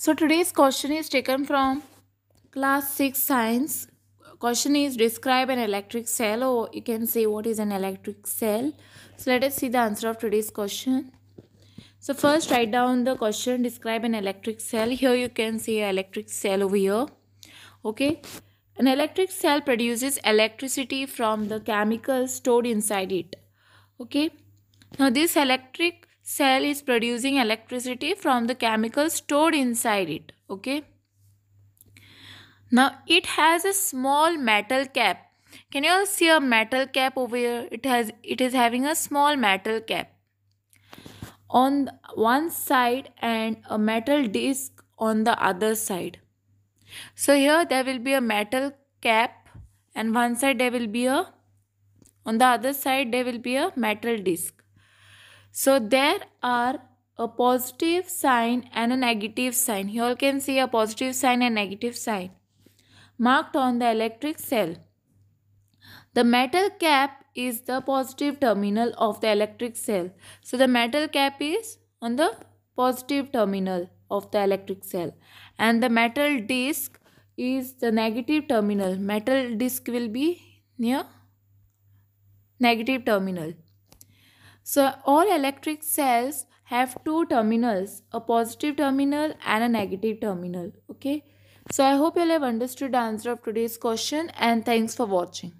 So today's question is taken from class 6 science. Question is describe an electric cell or you can say what is an electric cell. So let us see the answer of today's question. So first write down the question describe an electric cell. Here you can see electric cell over here. Okay. An electric cell produces electricity from the chemicals stored inside it. Okay. Now this electric cell is producing electricity from the chemicals stored inside it okay? Now it has a small metal cap. Can you all see a metal cap over here? It has it is having a small metal cap. On one side and a metal disc on the other side. So here there will be a metal cap and one side there will be a on the other side there will be a metal disc so there are a positive sign and a negative sign. Here you can see a positive sign and negative sign marked on the electric cell. The metal cap is the positive terminal of the electric cell. So the metal cap is on the positive terminal of the electric cell and the metal disc is the negative terminal. Metal disc will be near negative terminal. So all electric cells have two terminals, a positive terminal and a negative terminal. Okay. So I hope you all have understood the answer of today's question and thanks for watching.